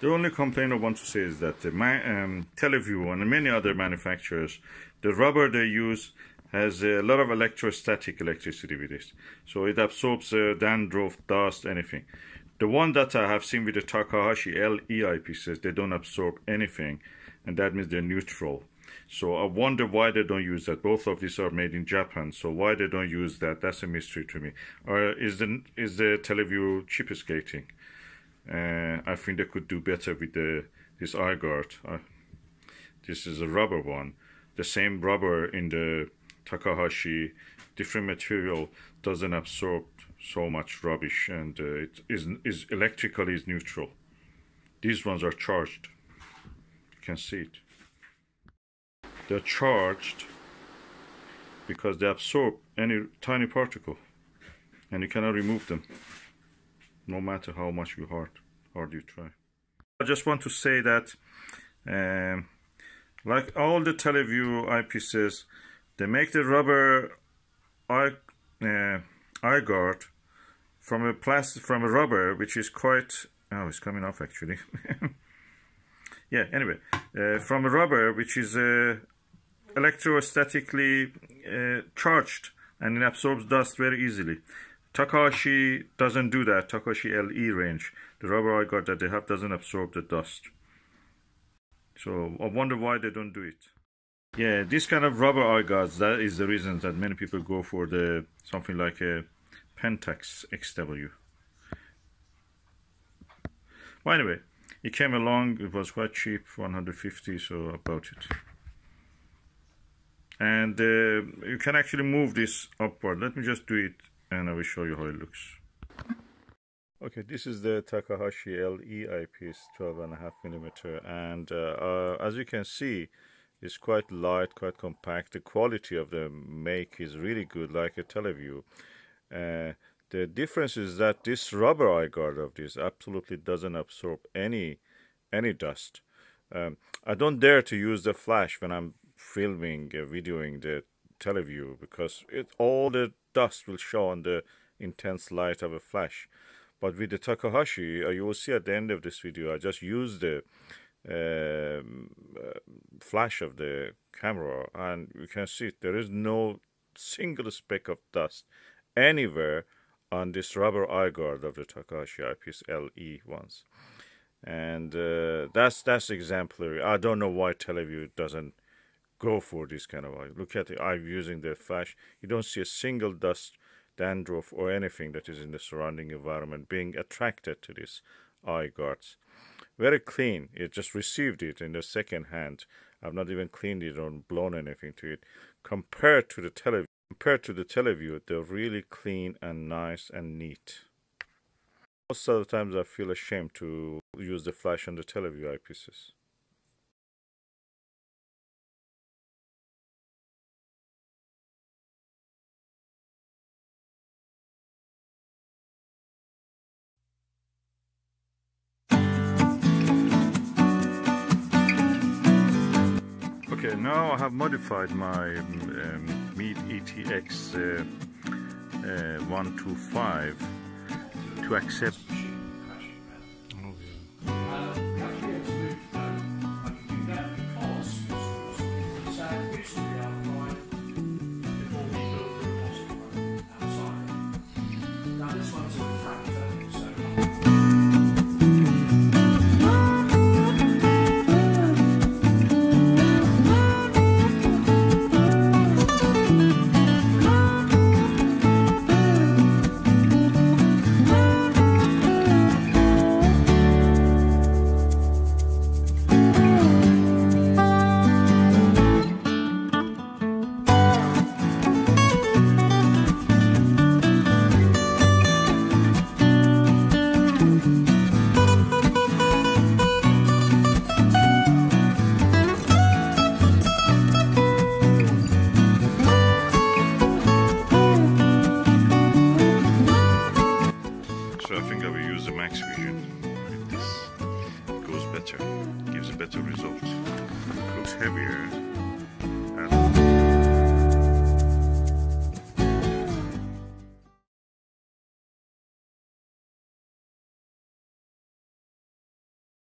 The only complaint I want to say is that the um, Televue and many other manufacturers, the rubber they use has a lot of electrostatic electricity with it. So it absorbs uh, dandruff, dust, anything. The one that I have seen with the Takahashi LE pieces, they don't absorb anything, and that means they're neutral. So I wonder why they don't use that. Both of these are made in Japan, so why they don't use that? That's a mystery to me. Or is the is the Televue cheapskating? Uh, I think they could do better with the this eye guard. Uh, this is a rubber one. The same rubber in the Takahashi, different material doesn't absorb so much rubbish and uh, it is, is electrically is neutral. These ones are charged. You can see it. They're charged because they absorb any tiny particle and you cannot remove them no matter how much you hard, hard you try. I just want to say that um, like all the Televue eyepieces they make the rubber eye, uh, eye guard from a plastic from a rubber which is quite oh it's coming off actually yeah anyway uh, from a rubber which is uh, electrostatically uh, charged and it absorbs dust very easily Takahashi doesn't do that Takahashi LE range the rubber eye guard that they have doesn't absorb the dust so I wonder why they don't do it yeah, this kind of rubber eye guards, that is the reason that many people go for the something like a Pentax XW. By the way, it came along, it was quite cheap, 150, so about it. And uh, you can actually move this upward. Let me just do it and I will show you how it looks. Okay, this is the Takahashi LE eyepiece, 12 and a half millimeter, and uh, uh, as you can see, it's quite light, quite compact. The quality of the make is really good, like a Televue. Uh, the difference is that this rubber eye guard of this absolutely doesn't absorb any any dust. Um, I don't dare to use the flash when I'm filming, uh, videoing the Televue because it, all the dust will show on the intense light of a flash. But with the Takahashi, uh, you will see at the end of this video, I just used the um, uh, flash of the camera and you can see there is no single speck of dust anywhere on this rubber eye guard of the Takahashi eyepiece LE ones and uh, that's that's exemplary. I don't know why Televue doesn't go for this kind of eye look at the eye using the flash you don't see a single dust dandruff or anything that is in the surrounding environment being attracted to these eye guards very clean. It just received it in the second hand. I've not even cleaned it or blown anything to it. Compared to the Televue, compared to the Televue, they're really clean and nice and neat. Most of the times I feel ashamed to use the flash on the Televue eyepieces. Okay, now I have modified my um, Meade ETX uh, uh, 125 to accept So I think I will use the max vision with this. It goes better, gives a better result, it looks heavier. And